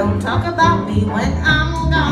Don't talk about me when I'm gone.